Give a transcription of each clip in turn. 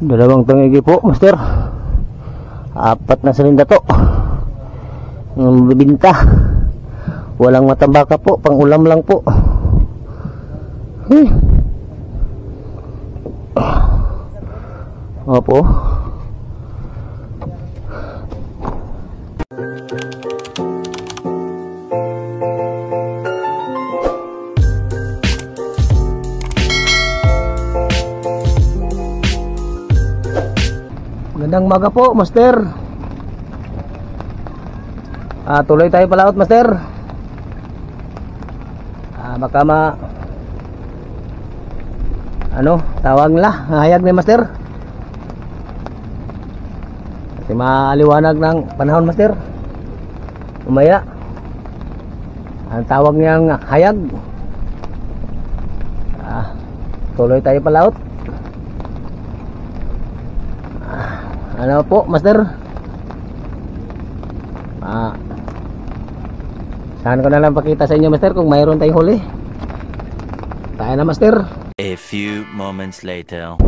Dalawang tangigi po, master. Apat na salinda to. Ang bibinta. Walang matambaka po, pang ulam lang po. Hmm. Opo. Magandang maga po, master. Ah, tuloy tayo palaot, master. Ah, baka ma ano, tawag nila, hayag ni master. Kasi maliwanag ng panahon, master. Umaya. Ang tawag niyang hayag. Ah, tuloy tayo palaot. Ano po, master? Ah. Saan ko na lang pakita sa inyo, master, kung mayroon tayong huli. Tayo na, master. A few moments later.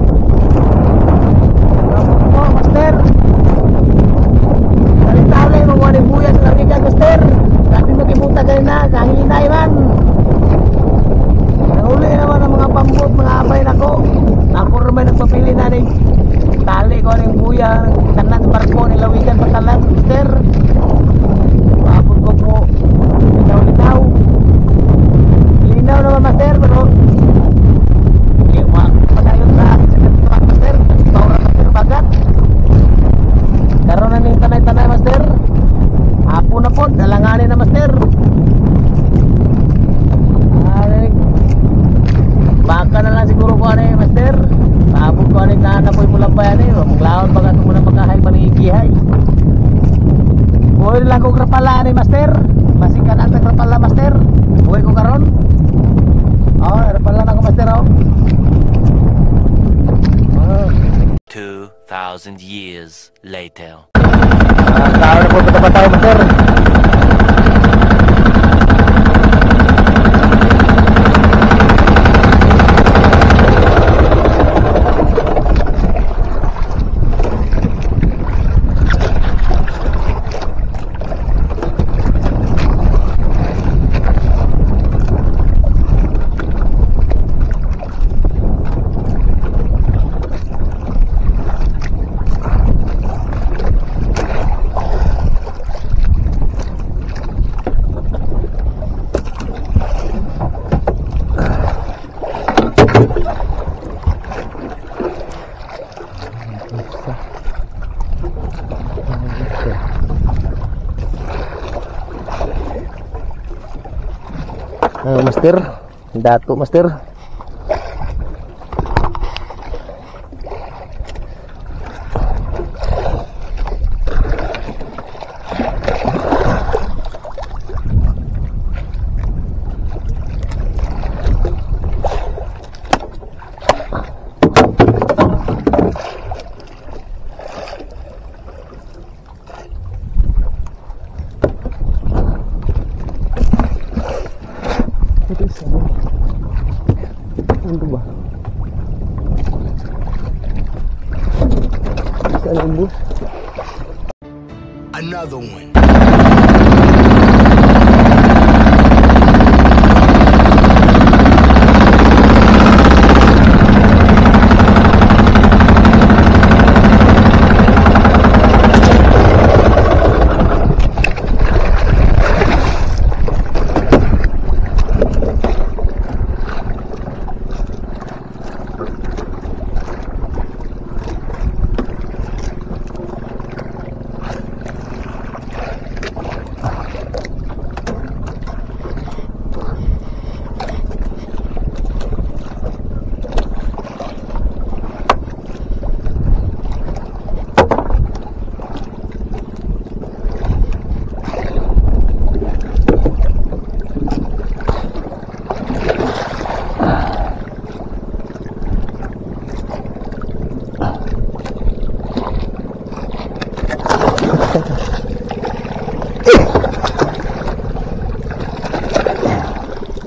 Master. Dato, master.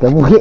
kamu ke?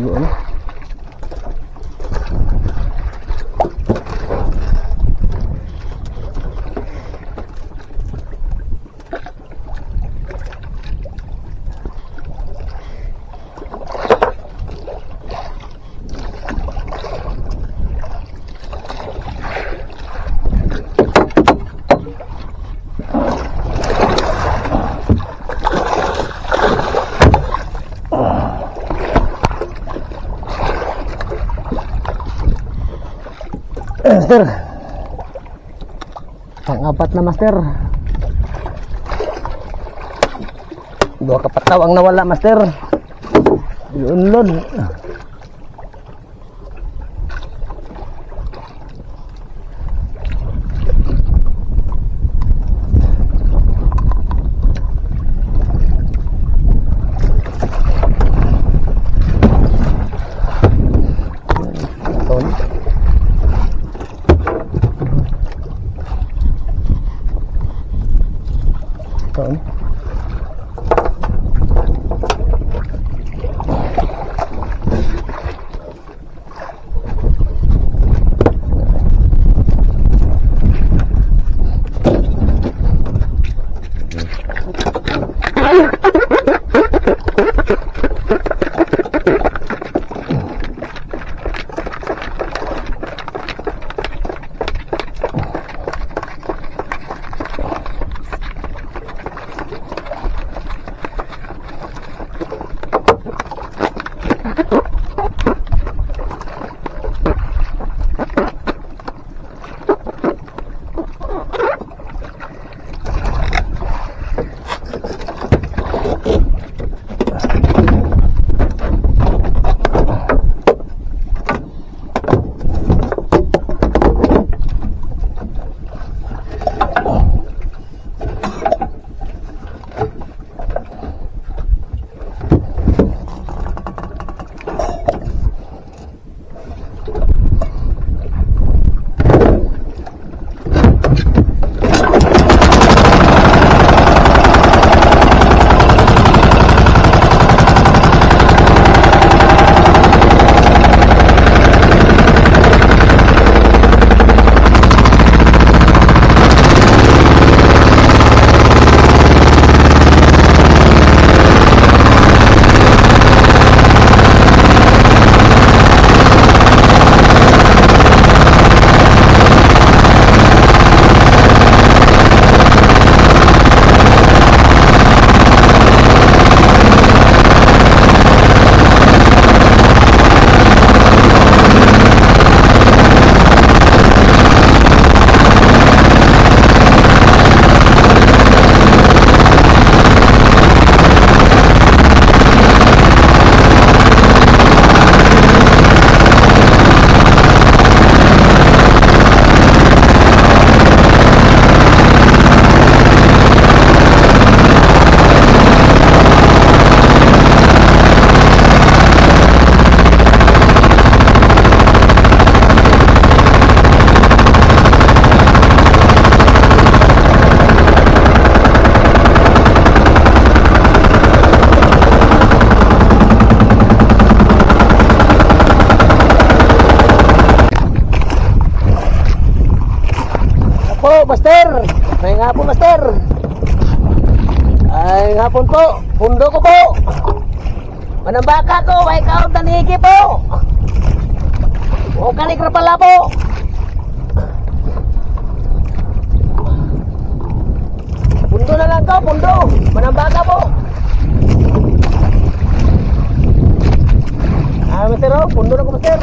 Puno na. Master. Pang-apat na master. Dua kapataw ang nawala master. Lunlon. Ton. to, pundo. Manambata po. Ah, master, oh. Pundo na ko, master.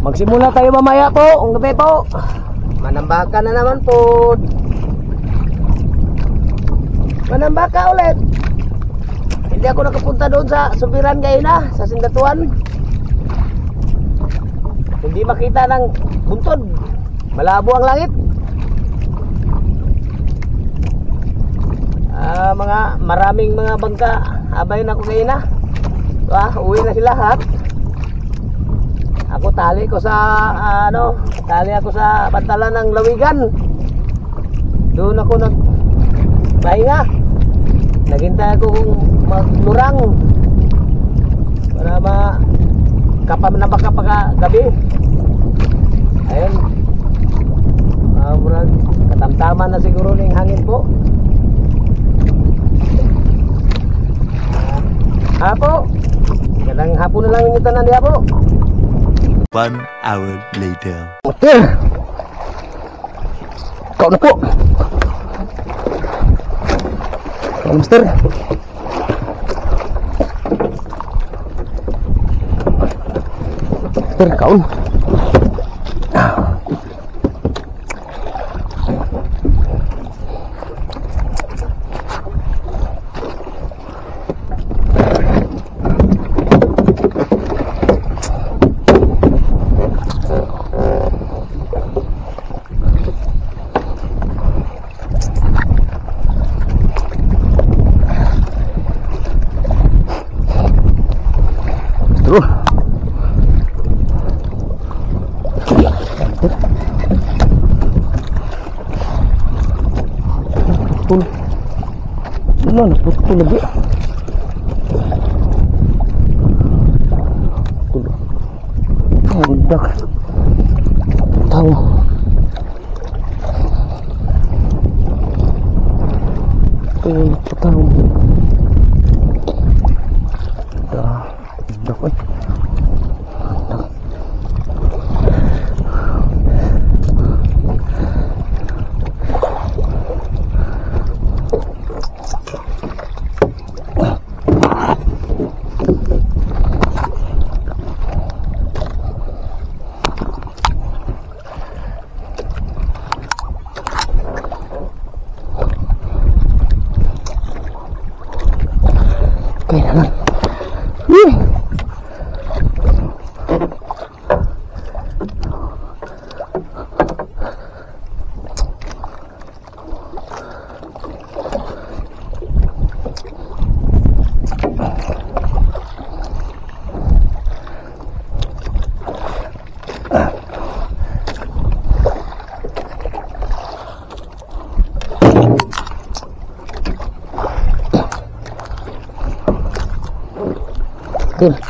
Magsimula tayo mamaya po, ang gabi po. Manambakan na naman po. Manambaka ulit. Hindi ako nakapunta doon sa Subiran Gayna, sa Sindatuan. Hindi makita ng buntod. Malabo ang langit. Ah, mga maraming mga bangka. Abay na ko Gayna. Ah, uwi na sila lahat. Ako tali ko sa ah, ano, tali ako sa bantalan ng Lawigan. Doon ako nag pahinga. Naghintay ako kung maglurang para ma kapam na baka paka gabi. Ayun. Ah, murag katamtaman na siguro ning hangin po. Ah, po. Ganang hapon na lang yung tanan niya po. One hour later. Hotel. Kau na po. Kau mister. Mister, kaun. Tulo tahu. Dah. Bundak Good.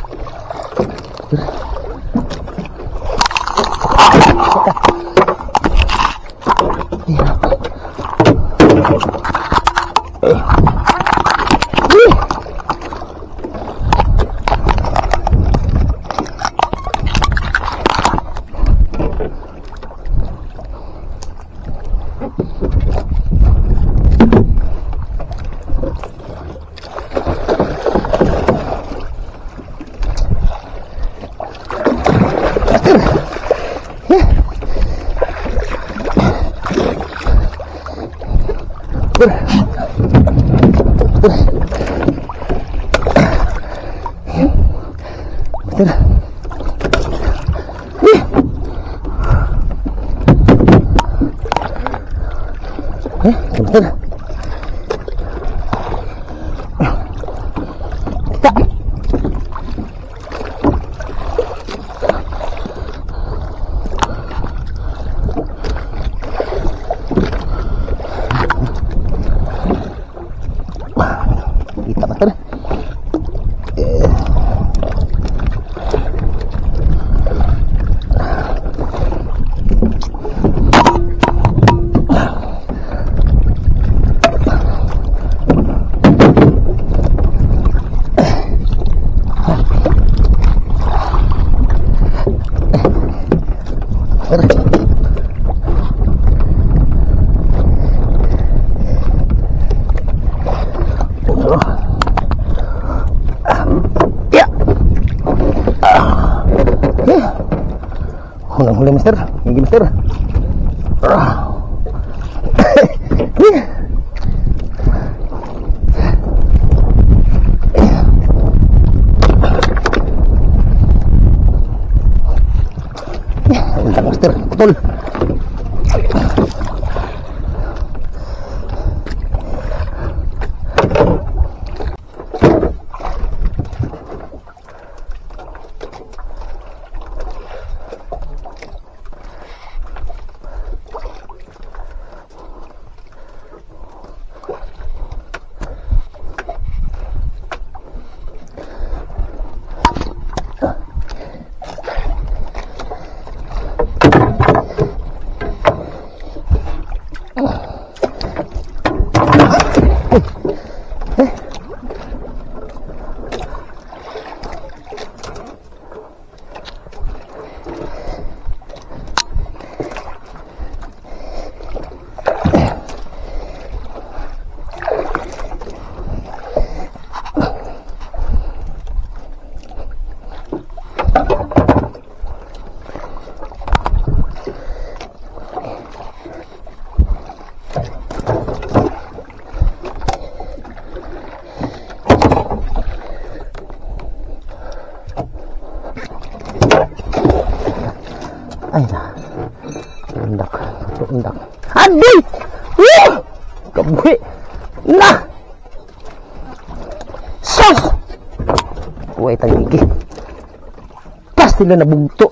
Na nabugto.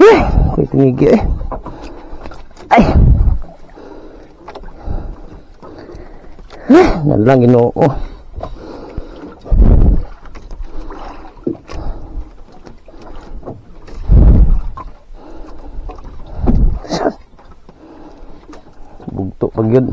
Eh! Huwag tangigi eh. Ay! Eh! Nalang inoo. bugto pag yun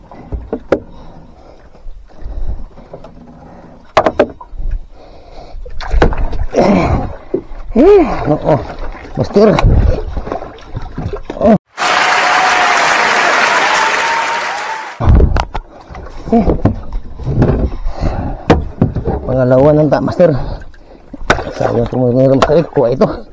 Oo. Master. Oh. Eh. Pangalawa ng ta, Master. Sayang tumulong Master. Kuha ito.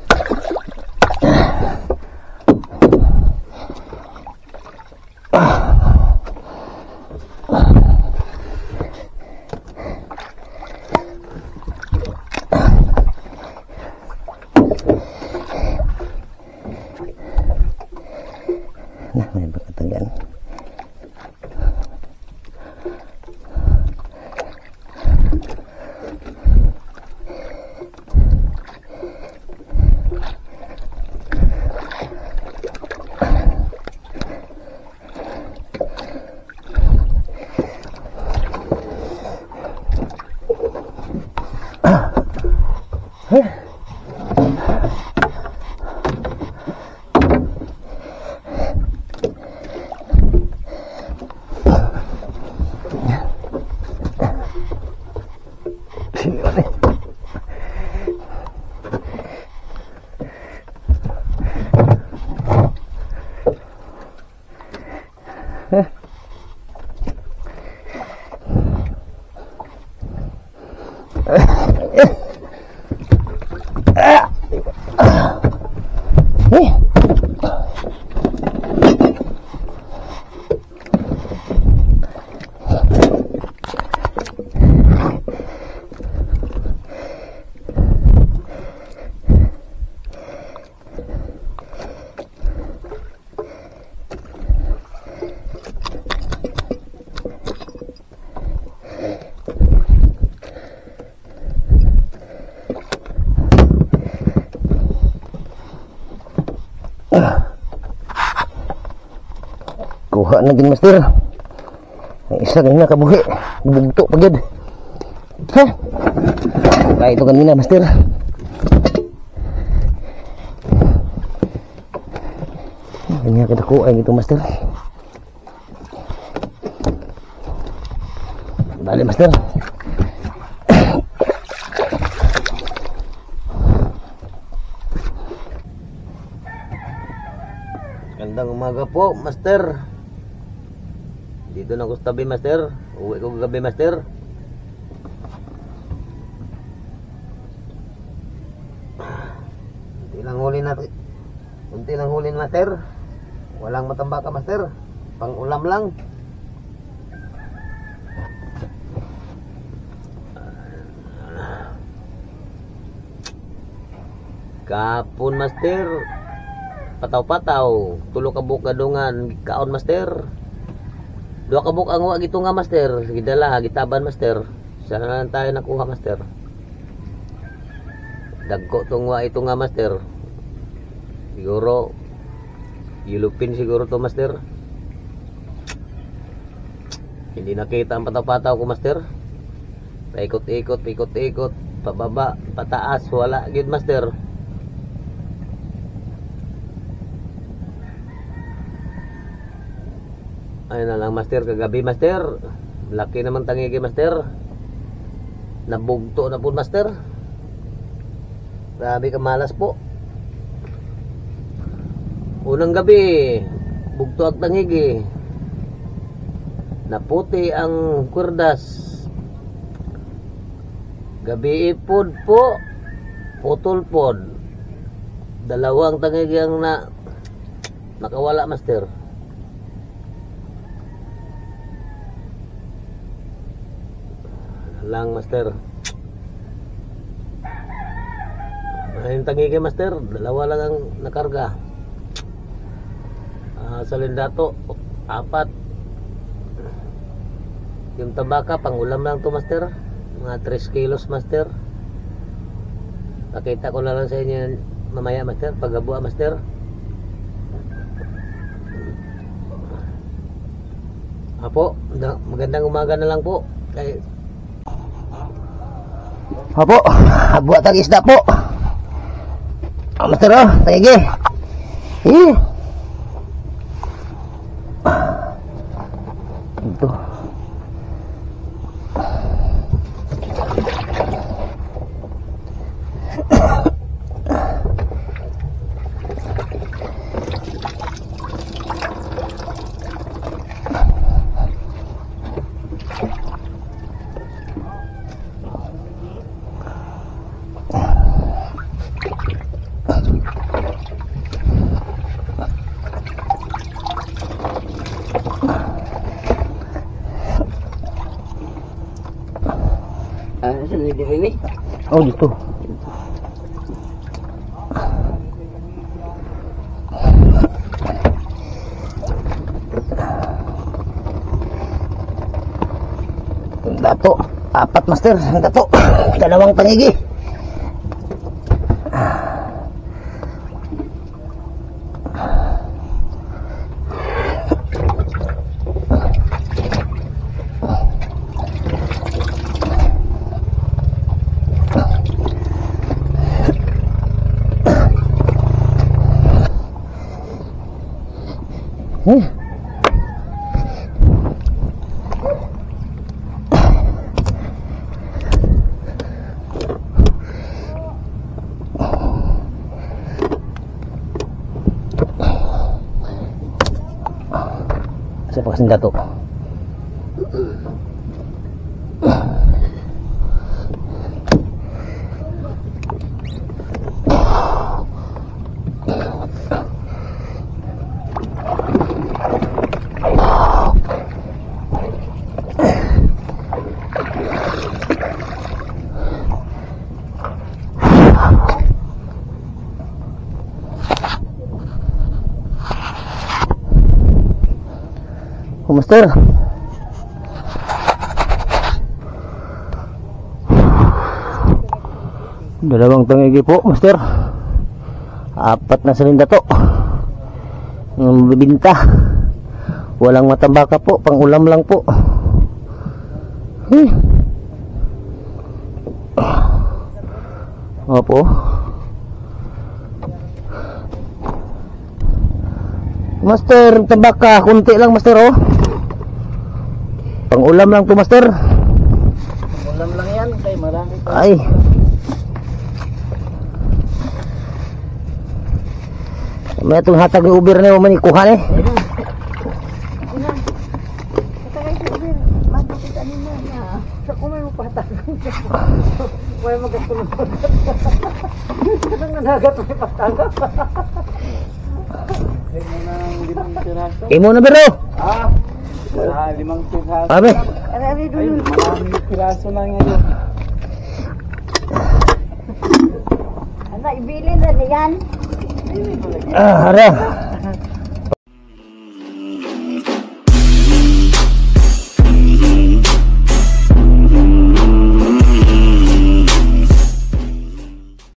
Na din master. Ang isa rin na kabuhi. Bugto pagid. Ha? Kaya ito kanina, master. Ganyan ay ito, master. Bale, master. Gandang umaga po, master. Dito na sa tabi, master. Uwi ko gabi, master. Kunti lang huli natin. Kunti lang huli, master. Walang matambaka, master. Pang ulam lang. Kapon, master. Pataw-pataw. Tulo ka buok kadungan. Kaon, master. Dua ka buok ang wa gito nga, master. Gidala, gitaban, master. Sana lang tayo nakuha, master. Dagko tong wa ito nga, master. Siguro, yulupin siguro to, master. Hindi nakita ang pataw-pataw ko, master. Paikot-ikot, paikot-ikot. Pababa, pataas, wala. Good, master. Ayun na lang master kagabi master. Laki naman tangigi master. Nabugto na po master. Grabe ka malas po. Unang gabi, bugto ang tangigi. Naputi ang kurdas. Gabi ipod po. Putol pod. Dalawang tangigi ang na nakawala master. Lang master. Ayun tangigi master. Dalawa lang ang nakarga. Ah, sa apat. Yung tabaka pang ulam lang to master. Mga 3 kilos master. Nakita ko na lang sa inyo mamaya master. Pagabua master. Apo, da- magandang umaga na lang po. Kay Apo, buat tag isda po. Master oh, tagi. Eh. Ito. Ah, saan hindi rin Oh, dito. Dato, apat master, dato, dalawang panigi. 作品だと。Master. Dalawang tangigi po, master. Apat na salinda to. Ang bibinta. Walang matambaka po, pang ulam lang po. Eh. Opo. Master, tabak ka. Kunti lang, Master, oh. Pang ulam lang to, Master. Ulam lang yan, kay marami pa. Ay. May itong hatag ni Uber na yung manikuha eh. May magkasunod. Anong nanagat may piraso. Imo na biro. Limang piraso. Abe. Ay, maraming piraso na ngayon. Ano, ibili na yan. Ah, hara.